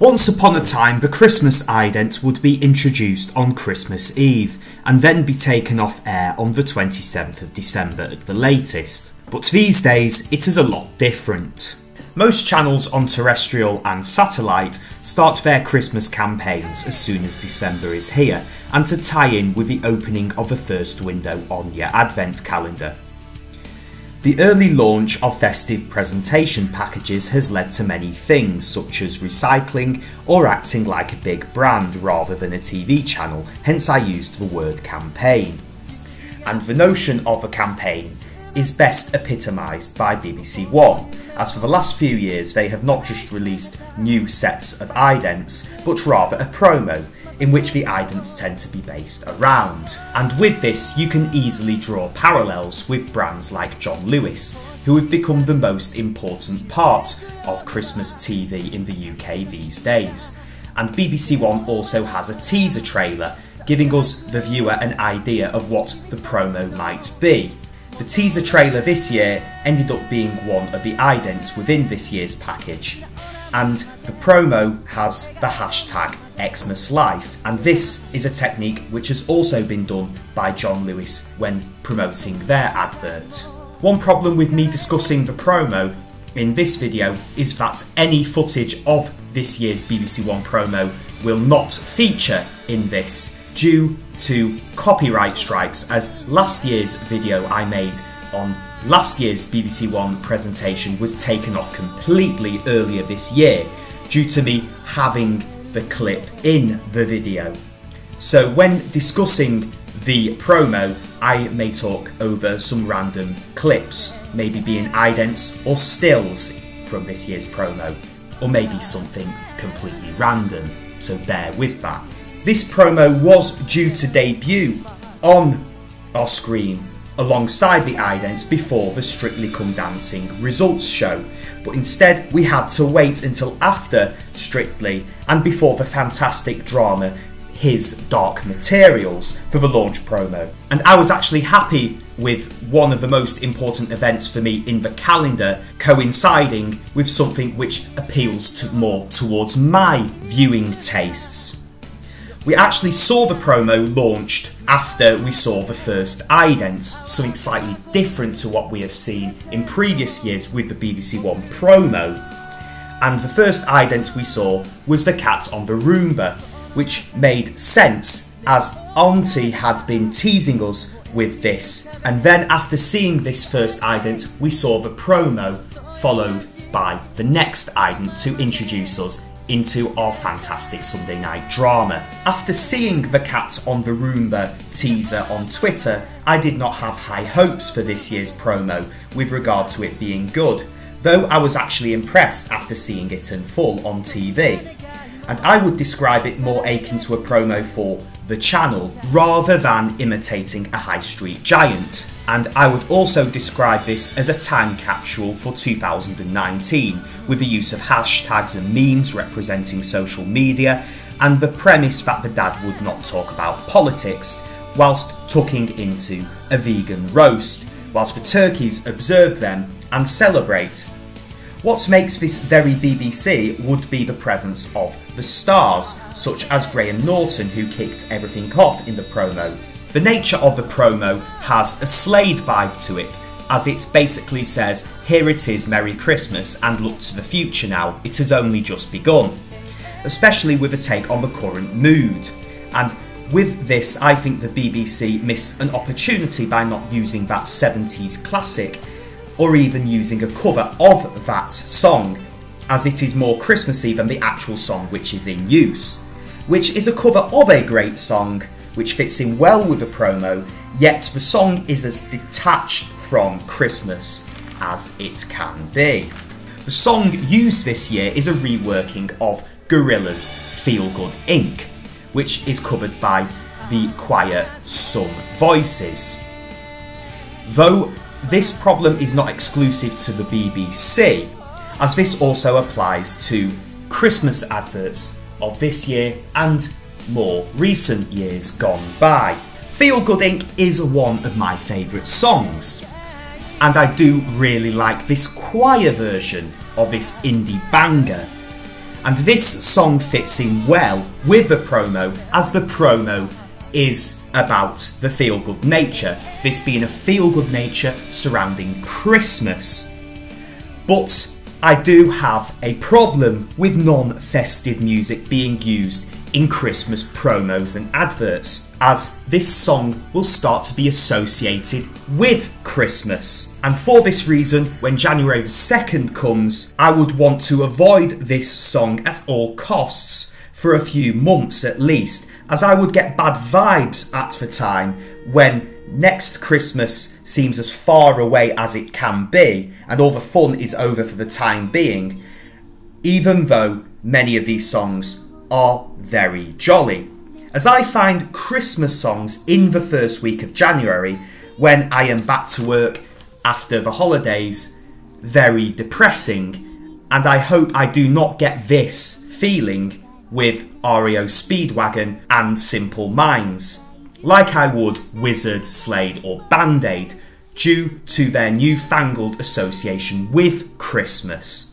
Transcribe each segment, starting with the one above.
Once upon a time, the Christmas ident would be introduced on Christmas Eve and then be taken off air on the 27th of December at the latest. But these days, it is a lot different. Most channels on terrestrial and satellite start their Christmas campaigns as soon as December is here and to tie in with the opening of the first window on your advent calendar. The early launch of festive presentation packages has led to many things, such as recycling or acting like a big brand rather than a TV channel, hence I used the word campaign. And the notion of a campaign is best epitomised by BBC One, as for the last few years they have not just released new sets of idents, but rather a promo in which the idents tend to be based around. And with this, you can easily draw parallels with brands like John Lewis, who have become the most important part of Christmas TV in the UK these days. And BBC One also has a teaser trailer, giving us, the viewer, an idea of what the promo might be. The teaser trailer this year ended up being one of the idents within this year's package, and the promo has the hashtag Xmas Life, and this is a technique which has also been done by John Lewis when promoting their advert. One problem with me discussing the promo in this video is that any footage of this year's BBC One promo will not feature in this due to copyright strikes as last year's video I made on last year's BBC One presentation was taken off completely earlier this year due to me having the clip in the video. So when discussing the promo, I may talk over some random clips, maybe being idents or stills from this year's promo, or maybe something completely random, so bear with that. This promo was due to debut on our screen alongside the idents before the Strictly Come Dancing results show, but instead we had to wait until after Strictly and before the fantastic drama His Dark Materials for the launch promo. And I was actually happy with one of the most important events for me in the calendar coinciding with something which appeals to more towards my viewing tastes. We actually saw the promo launched after we saw the first idents, something slightly different to what we have seen in previous years with the BBC One promo. And the first ident we saw was the cat on the Roomba, which made sense as Auntie had been teasing us with this. And then after seeing this first ident, we saw the promo followed by the next ident to introduce us into our fantastic Sunday night drama. After seeing the Cat on the Roomba teaser on Twitter, I did not have high hopes for this year's promo with regard to it being good, though I was actually impressed after seeing it in full on TV. And I would describe it more akin to a promo for the channel rather than imitating a high street giant and I would also describe this as a time capsule for 2019 with the use of hashtags and memes representing social media and the premise that the dad would not talk about politics whilst tucking into a vegan roast, whilst the turkeys observe them and celebrate. What makes this very BBC would be the presence of the stars, such as Graham Norton, who kicked everything off in the promo, the nature of the promo has a Slade vibe to it, as it basically says, Here it is, Merry Christmas, and look to the future now, it has only just begun. Especially with a take on the current mood. And with this, I think the BBC missed an opportunity by not using that 70s classic, or even using a cover of that song, as it is more Christmassy than the actual song which is in use. Which is a cover of a great song, which fits in well with the promo, yet the song is as detached from Christmas as it can be. The song used this year is a reworking of Gorillaz Feel Good Inc., which is covered by the choir Some Voices. Though this problem is not exclusive to the BBC, as this also applies to Christmas adverts of this year and more recent years gone by. Feel Good Inc. is one of my favourite songs, and I do really like this choir version of this indie banger. And this song fits in well with the promo as the promo is about the feel good nature, this being a feel good nature surrounding Christmas. But I do have a problem with non festive music being used in Christmas promos and adverts, as this song will start to be associated with Christmas. And for this reason, when January the 2nd comes, I would want to avoid this song at all costs for a few months at least, as I would get bad vibes at the time when next Christmas seems as far away as it can be and all the fun is over for the time being, even though many of these songs are very jolly. As I find Christmas songs in the first week of January, when I am back to work after the holidays, very depressing, and I hope I do not get this feeling with REO Speedwagon and Simple Minds, like I would Wizzard, Slade, or Band Aid, due to their newfangled association with Christmas.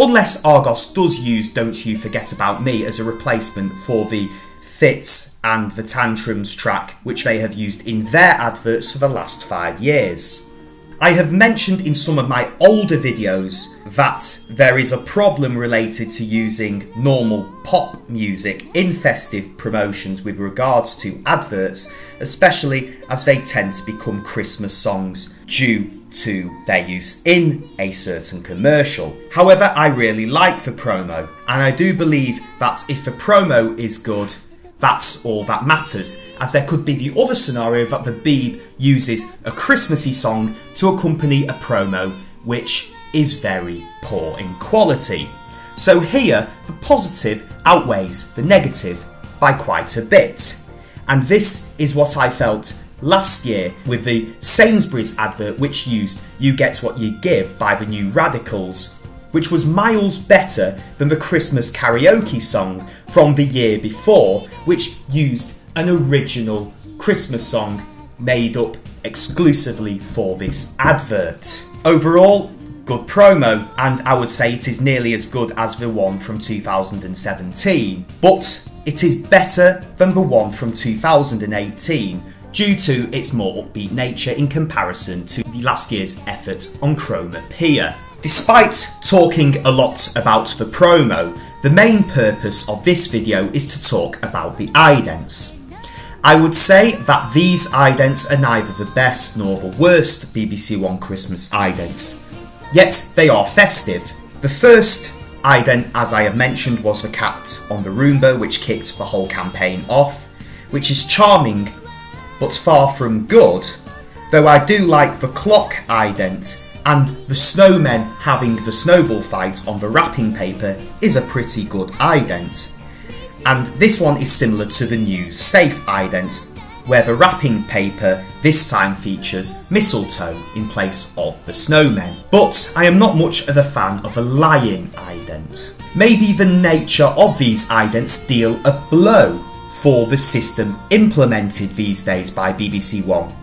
Unless Argos does use Don't You Forget About Me as a replacement for the Fitz and the Tantrums track, which they have used in their adverts for the last five years. I have mentioned in some of my older videos that there is a problem related to using normal pop music in festive promotions with regards to adverts, especially as they tend to become Christmas songs due to their use in a certain commercial. However, I really like the promo, and I do believe that if the promo is good, that's all that matters, as there could be the other scenario that the Beeb uses a Christmassy song to accompany a promo, which is very poor in quality. So here, the positive outweighs the negative by quite a bit. And this is what I felt last year with the Sainsbury's advert which used You Get What You Give by the New Radicals which was miles better than the Christmas karaoke song from the year before, which used an original Christmas song made up exclusively for this advert. Overall, good promo, and I would say it is nearly as good as the one from 2017, but it is better than the one from 2018 due to its more upbeat nature in comparison to the last year's effort on Chroma Pia. Despite talking a lot about the promo, the main purpose of this video is to talk about the idents. I would say that these idents are neither the best nor the worst BBC One Christmas idents, yet they are festive. The first ident, as I have mentioned, was the cat on the Roomba, which kicked the whole campaign off, which is charming, but far from good, though I do like the clock ident and the snowmen having the snowball fight on the wrapping paper is a pretty good ident. And this one is similar to the new safe ident, where the wrapping paper this time features mistletoe in place of the snowmen. But I am not much of a fan of a lying ident. Maybe the nature of these idents deal a blow for the system implemented these days by BBC One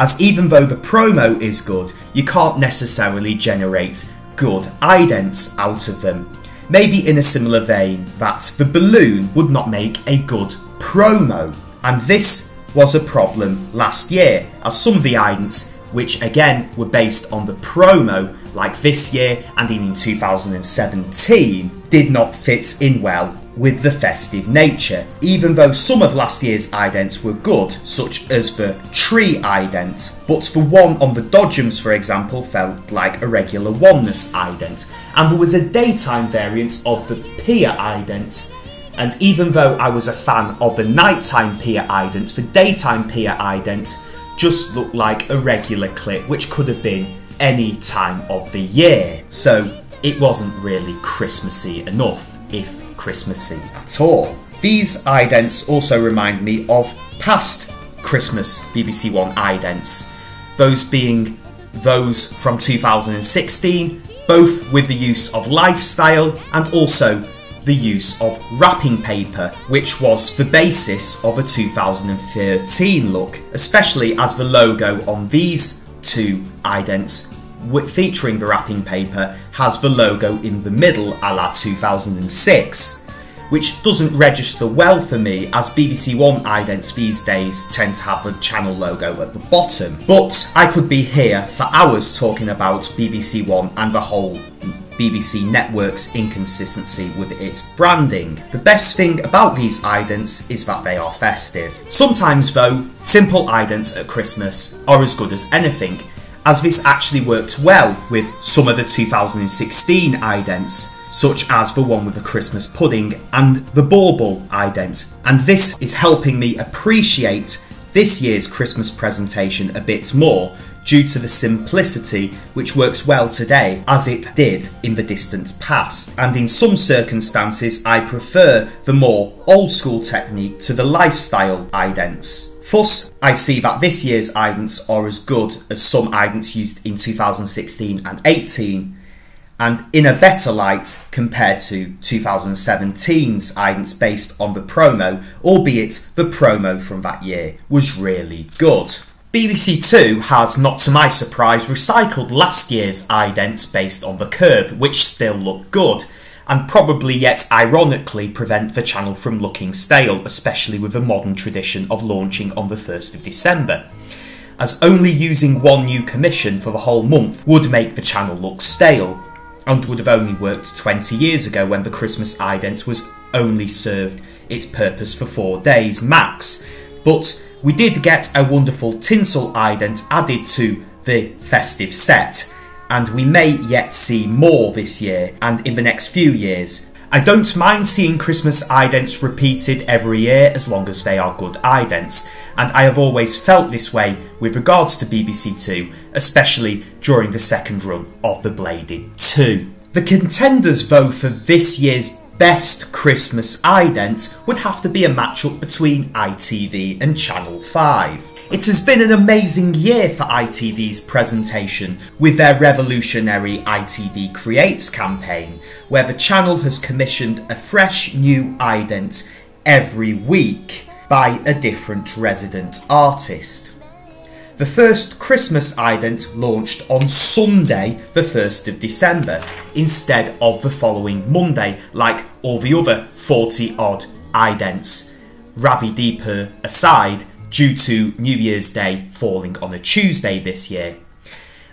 as even though the promo is good, you can't necessarily generate good idents out of them. Maybe in a similar vein, that the balloon would not make a good promo, and this was a problem last year, as some of the idents, which again were based on the promo, like this year and even in 2017, did not fit in well with the festive nature, even though some of last year's idents were good, such as the tree ident, but the one on the Dodgems, for example, felt like a regular oneness ident, and there was a daytime variant of the Pia ident, and even though I was a fan of the nighttime Pia ident, the daytime Pia ident just looked like a regular clip, which could have been any time of the year. So it wasn't really Christmassy enough, if Christmassy at all. These idents also remind me of past Christmas BBC One idents, those being those from 2016, both with the use of lifestyle and also the use of wrapping paper, which was the basis of a 2013 look, especially as the logo on these two idents featuring the wrapping paper has the logo in the middle a la 2006, which doesn't register well for me as BBC One idents these days tend to have the channel logo at the bottom. But I could be here for hours talking about BBC One and the whole BBC Network's inconsistency with its branding. The best thing about these idents is that they are festive. Sometimes though, simple idents at Christmas are as good as anything, as this actually worked well with some of the 2016 idents, such as the one with the Christmas pudding and the bauble ident. And this is helping me appreciate this year's Christmas presentation a bit more due to the simplicity which works well today as it did in the distant past. And in some circumstances, I prefer the more old school technique to the lifestyle idents. Thus, I see that this year's idents are as good as some idents used in 2016 and 18, and in a better light compared to 2017's idents based on the promo, albeit the promo from that year was really good. BBC Two has, not to my surprise, recycled last year's idents based on the curve, which still look good, and probably yet ironically prevent the channel from looking stale, especially with the modern tradition of launching on the 1st of December. As only using one new commission for the whole month would make the channel look stale, and would have only worked 20 years ago when the Christmas ident was only served its purpose for four days max. But we did get a wonderful tinsel ident added to the festive set, and we may yet see more this year and in the next few years. I don't mind seeing Christmas idents repeated every year as long as they are good idents, and I have always felt this way with regards to BBC Two, especially during the second run of The Bladed 2. The contenders though for this year's best Christmas ident would have to be a matchup between ITV and Channel 5. It has been an amazing year for ITV's presentation with their revolutionary ITV Creates campaign, where the channel has commissioned a fresh new ident every week by a different resident artist. The first Christmas ident launched on Sunday, the 1st of December, instead of the following Monday, like all the other 40 odd idents. Ravi Deepres aside, due to New Year's Day falling on a Tuesday this year.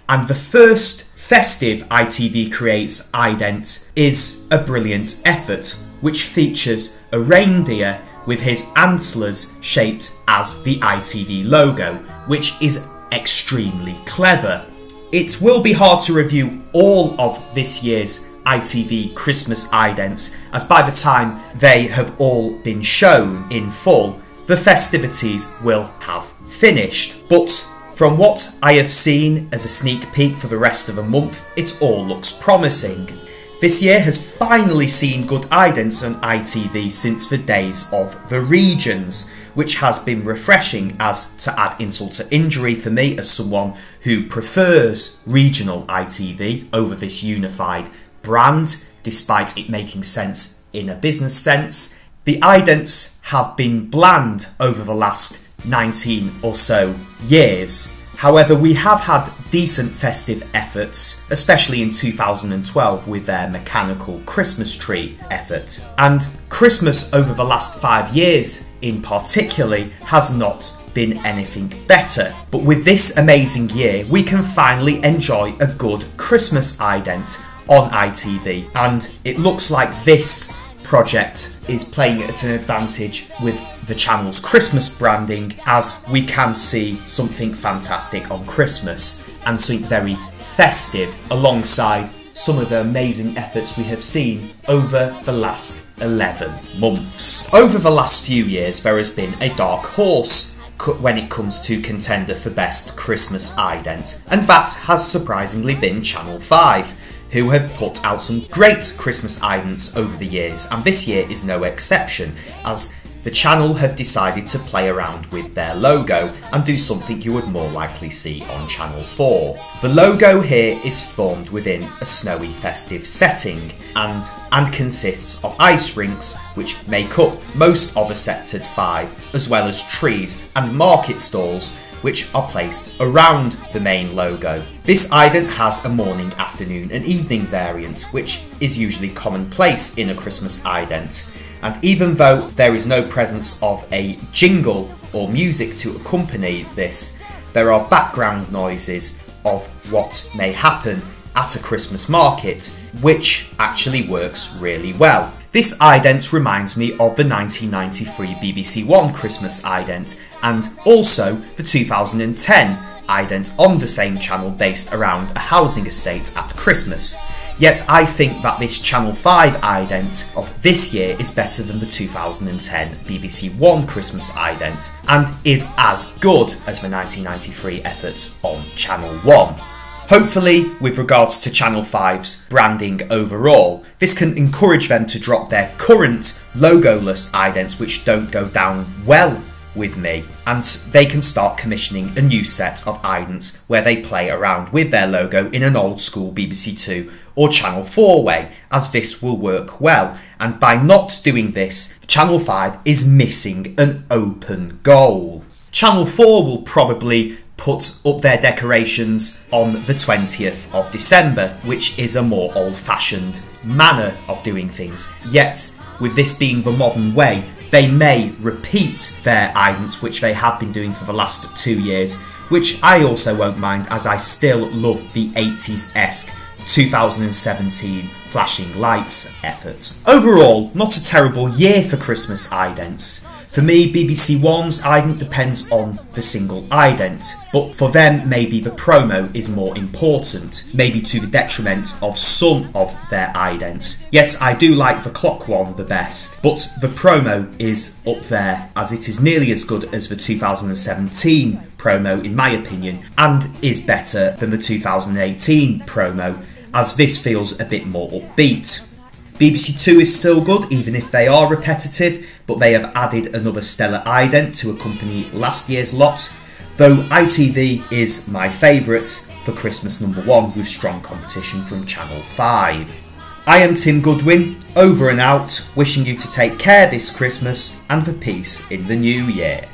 And the first festive ITV Creates ident is a brilliant effort, which features a reindeer with his antlers shaped as the ITV logo, which is extremely clever. It will be hard to review all of this year's ITV Christmas idents, as by the time they have all been shown in full, the festivities will have finished. But from what I have seen as a sneak peek for the rest of the month, it all looks promising. This year has finally seen good idents on ITV since the days of the regions, which has been refreshing as to add insult to injury for me as someone who prefers regional ITV over this unified brand, despite it making sense in a business sense. The idents have been bland over the last 19 or so years However, we have had decent festive efforts, especially in 2012 with their mechanical Christmas tree effort. And Christmas over the last five years, in particularly, has not been anything better. But with this amazing year, we can finally enjoy a good Christmas ident on ITV. And it looks like this project is playing at an advantage with the channel's Christmas branding as we can see something fantastic on Christmas and something very festive alongside some of the amazing efforts we have seen over the last 11 months. Over the last few years, there has been a dark horse when it comes to contender for best Christmas ident, and that has surprisingly been Channel 5 who have put out some great Christmas idents over the years, and this year is no exception, as the channel have decided to play around with their logo and do something you would more likely see on Channel 4. The logo here is formed within a snowy festive setting and, and consists of ice rinks which make up most of a sectored 5 as well as trees and market stalls which are placed around the main logo. This ident has a morning, afternoon and evening variant, which is usually commonplace in a Christmas ident. And even though there is no presence of a jingle or music to accompany this, there are background noises of what may happen at a Christmas market, which actually works really well. This ident reminds me of the 1993 BBC One Christmas ident and also the 2010 ident on the same channel based around a housing estate at Christmas. Yet I think that this Channel 5 ident of this year is better than the 2010 BBC One Christmas ident and is as good as the 1993 effort on Channel 1. Hopefully, with regards to Channel 5's branding overall, this can encourage them to drop their current logoless idents which don't go down well with me, and they can start commissioning a new set of idents where they play around with their logo in an old school BBC Two or Channel 4 way, as this will work well. And by not doing this, Channel 5 is missing an open goal. Channel 4 will probably put up their decorations on the 20th of December, which is a more old fashioned manner of doing things. Yet, with this being the modern way, they may repeat their idents, which they have been doing for the last two years, which I also won't mind as I still love the 80s esque 2017 flashing lights effort. Overall, not a terrible year for Christmas idents. For me, BBC One's ident depends on the single ident, but for them, maybe the promo is more important, maybe to the detriment of some of their idents. Yet I do like the clock one the best, but the promo is up there as it is nearly as good as the 2017 promo in my opinion, and is better than the 2018 promo as this feels a bit more upbeat. BBC Two is still good, even if they are repetitive, but they have added another stellar ident to accompany last year's lot, though ITV is my favourite for Christmas number one with strong competition from Channel 5. I am Tim Goodwin, over and out, wishing you to take care this Christmas and for peace in the new year.